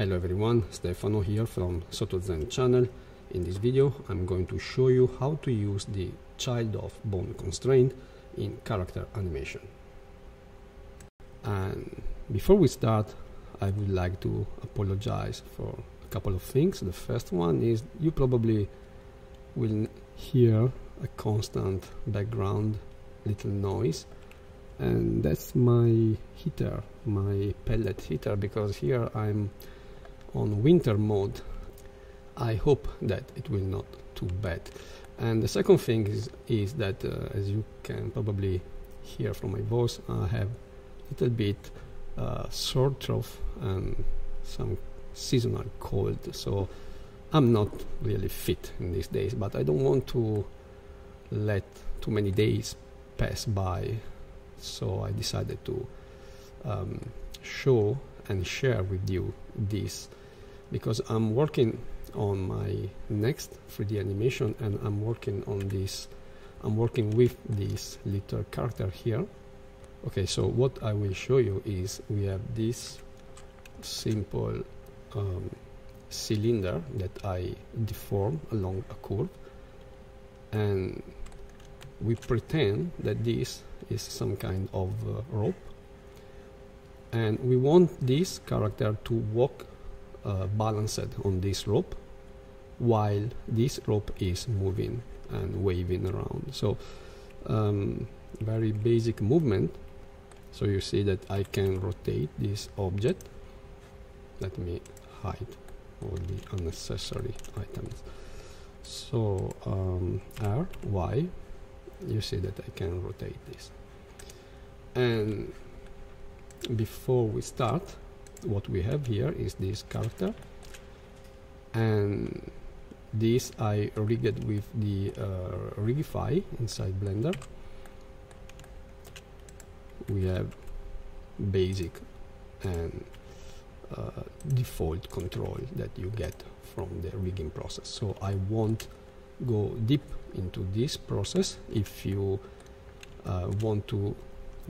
Hello everyone, Stefano here from SottoZen channel. In this video I'm going to show you how to use the child of bone constraint in character animation. And before we start I would like to apologize for a couple of things. The first one is you probably will hear a constant background little noise and that's my heater my pellet heater because here I'm on winter mode I hope that it will not too bad. And the second thing is, is that uh, as you can probably hear from my voice I have a little bit uh, sore throat and some seasonal cold. So I'm not really fit in these days but I don't want to let too many days pass by. So I decided to um, show and share with you this because I'm working on my next 3D animation and I'm working on this I'm working with this little character here. Okay so what I will show you is we have this simple um, cylinder that I deform along a curve. And we pretend that this is some kind of uh, rope. And we want this character to walk uh, balanced on this rope while this rope is moving and waving around. So um, very basic movement. So you see that I can rotate this object. Let me hide all the unnecessary items. So um, R, Y you see that I can rotate this. And before we start what we have here is this character. And this I rigged with the uh, Rigify inside Blender. We have basic and uh, default control that you get from the rigging process. So I won't go deep into this process. If you uh, want to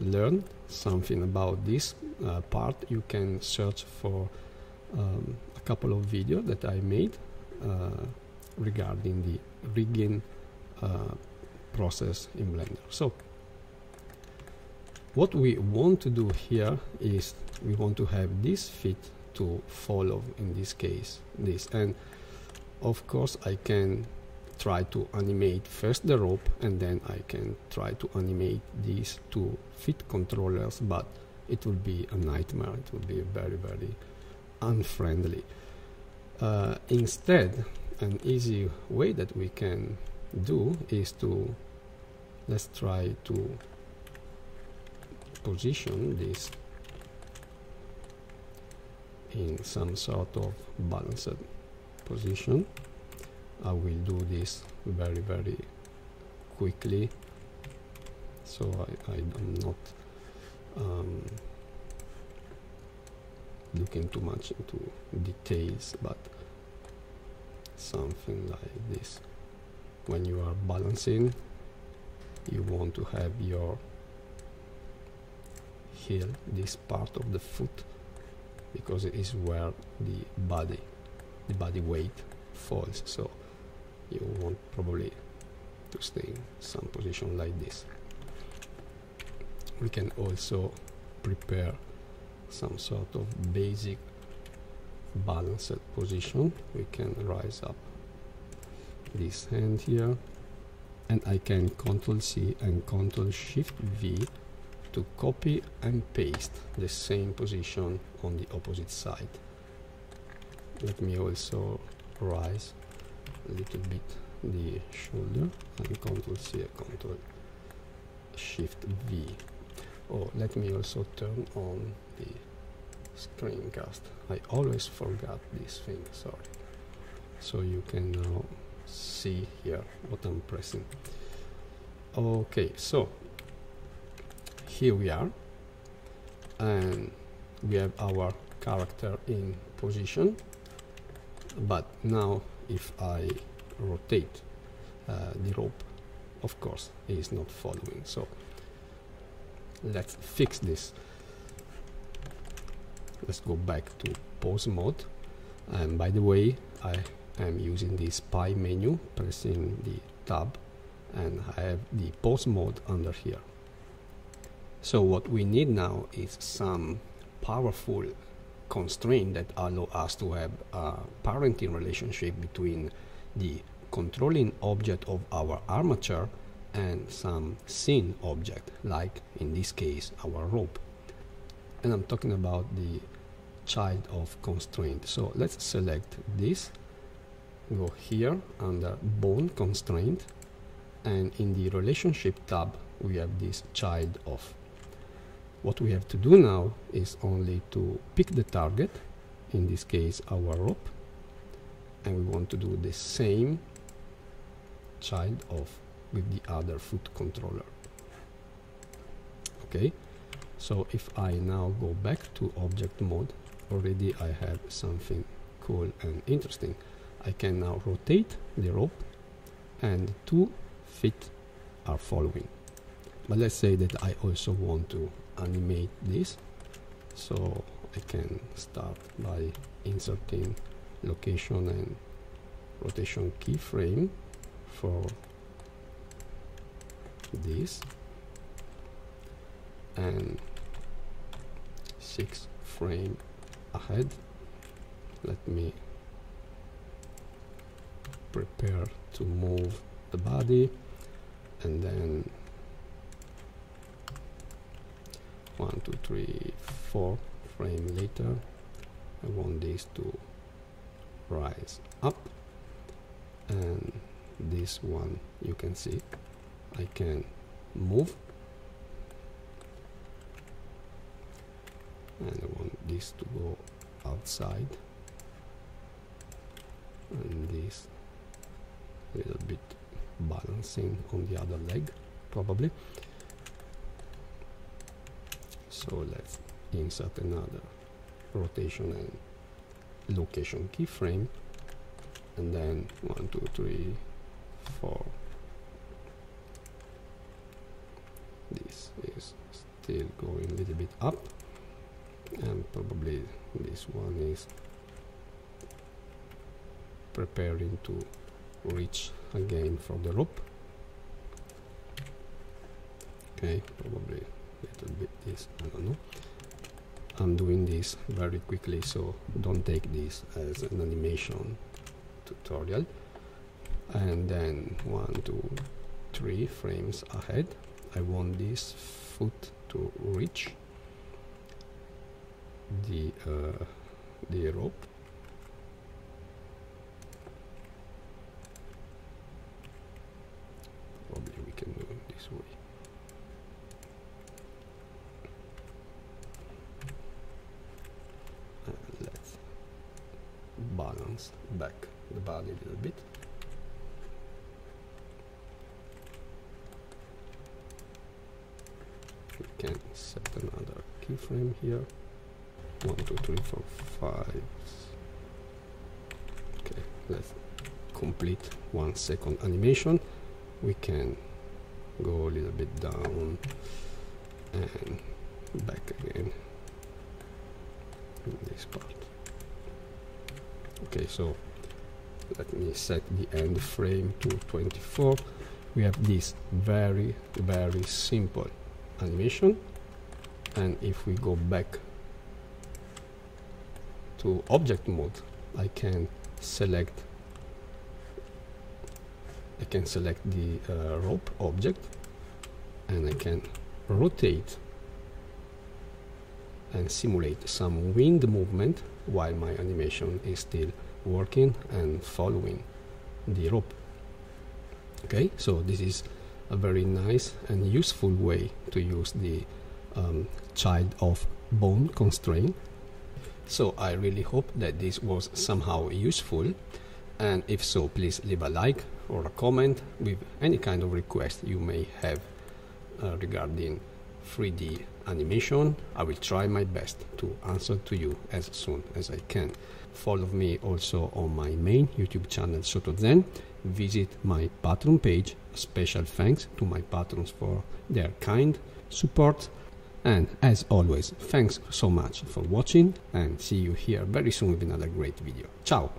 learn something about this uh, part. You can search for um, a couple of videos that I made uh, regarding the rigging uh, process in Blender. So what we want to do here is we want to have this fit to follow in this case this. And of course I can try to animate first the rope and then I can try to animate these two fit controllers but it will be a nightmare. It will be very very unfriendly. Uh, instead an easy way that we can do is to let's try to position this in some sort of balanced position I will do this very very quickly. So I, I am not um, looking too much into details but something like this. When you are balancing you want to have your heel this part of the foot because it is where the body the body weight falls. So you want probably to stay in some position like this. We can also prepare some sort of basic balanced position. We can rise up this hand here and I can control C and control shift V to copy and paste the same position on the opposite side. Let me also rise a little bit the shoulder. And control C control shift V. Oh let me also turn on the screencast. I always forgot this thing sorry. So you can now see here what I'm pressing. Okay so here we are. And we have our character in position. But now if I rotate uh, the rope of course it is not following. So let's fix this. Let's go back to pose mode. And by the way I am using the pie menu pressing the tab and I have the pose mode under here. So what we need now is some powerful constraint that allow us to have a parenting relationship between the controlling object of our armature and some scene object like in this case our rope. And I'm talking about the child of constraint. So let's select this go here under bone constraint and in the relationship tab we have this child of what we have to do now is only to pick the target in this case our rope and we want to do the same child of with the other foot controller. Okay? So if I now go back to object mode already I have something cool and interesting. I can now rotate the rope and two feet are following. But let's say that I also want to animate this so I can start by inserting location and rotation keyframe for this and six frame ahead. Let me prepare to move the body and then one two three four frame later. I want this to rise up. And this one you can see I can move. And I want this to go outside. And this little bit balancing on the other leg probably so let's insert another rotation and location keyframe. And then one two three four. This is still going a little bit up. And probably this one is preparing to reach again for the rope okay probably little bit this I don't know. I'm doing this very quickly so don't take this as an animation tutorial. And then one two three frames ahead. I want this foot to reach the uh, the rope probably we can do it this way and let's balance back the body a little bit. We can set another keyframe here. One two three four five. Okay let's complete one second animation. We can go a little bit down and back again. In this part okay so let me set the end frame to 24 we have this very very simple animation. And if we go back to object mode I can select I can select the uh, rope object. And I can rotate and simulate some wind movement while my animation is still working and following the rope. Okay so this is a very nice and useful way to use the um, child of bone constraint. So I really hope that this was somehow useful. And if so please leave a like or a comment with any kind of request you may have uh, regarding 3D animation. I will try my best to answer to you as soon as I can. Follow me also on my main YouTube channel SottoZen. Visit my Patreon page. Special thanks to my patrons for their kind support And as always, thanks so much for watching and see you here very soon with another great video. Ciao!